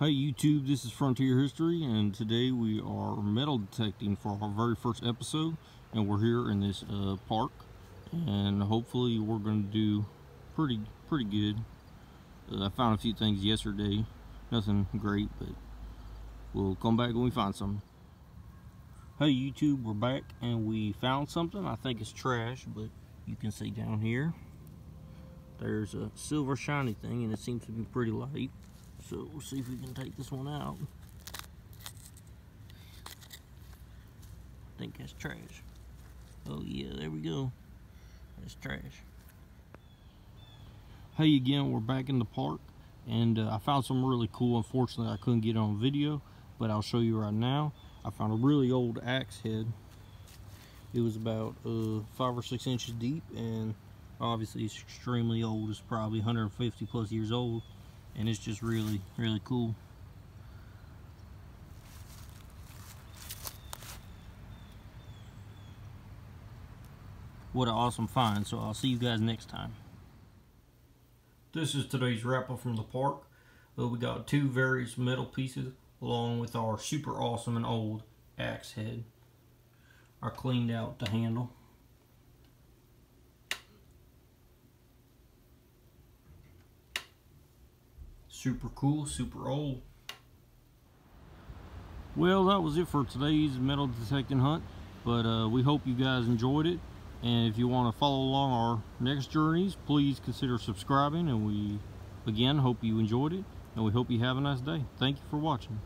Hey YouTube, this is Frontier History and today we are metal detecting for our very first episode and we're here in this uh, park and hopefully we're going to do pretty pretty good. Uh, I found a few things yesterday, nothing great but we'll come back when we find something. Hey YouTube, we're back and we found something. I think it's trash but you can see down here there's a silver shiny thing and it seems to be pretty light. So we'll see if we can take this one out. I think that's trash. Oh yeah, there we go. That's trash. Hey again, we're back in the park and uh, I found something really cool. Unfortunately, I couldn't get on video, but I'll show you right now. I found a really old axe head. It was about uh, five or six inches deep and obviously it's extremely old. It's probably 150 plus years old and it's just really really cool. What an awesome find so I'll see you guys next time. This is today's wrap up from the park we got two various metal pieces along with our super awesome and old axe head. I cleaned out the handle super cool, super old. Well, that was it for today's metal detecting hunt, but uh, we hope you guys enjoyed it. And if you want to follow along our next journeys, please consider subscribing. And we, again, hope you enjoyed it. And we hope you have a nice day. Thank you for watching.